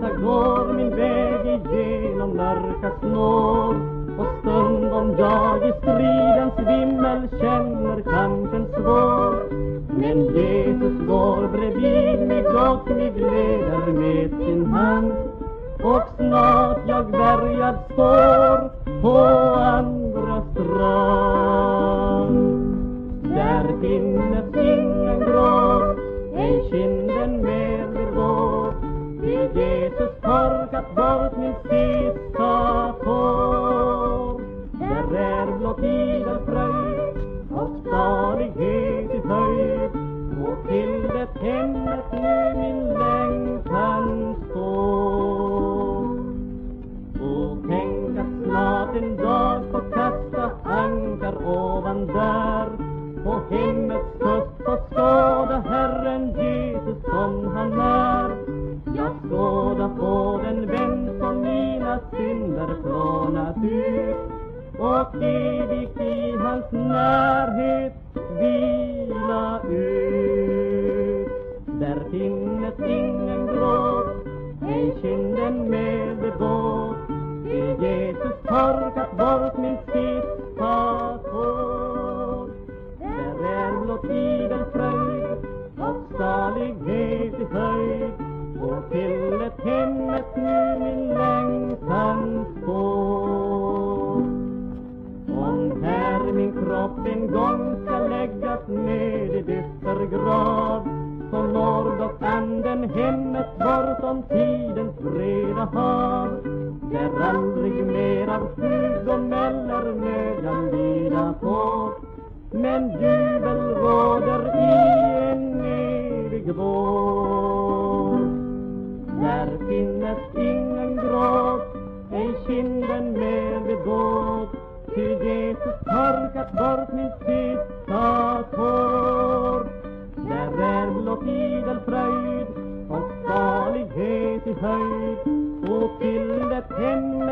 sakta går min väg igenom mörka snår och stundom jag i stridens vimmel känner kampen svår. Men Jesus går bredvid mig och mig leder med sin hand. Och snart jag bärgad står på Ty Jesus torkat bort min sista tår. Där är blott i skåda på den vän som mina synder plånat ut och evigt i hans närhet vila ut. Där finnes ingen gråt, ej kinden med begåt. Ty Jesus torkat bort min synd här min kropp en gång ska läggas ned i dyster grav så når dock anden hemmet bortom tidens breda hav. Där aldrig mer av sjukdom eller nödan lida får. Men jubel råder i en evig vår. Där finnes ingen gråt, ej kinden mer begått. Ty Jesus torkat bort min sista tår. Där är blott idel fröjd och salighet i höjd och till det hem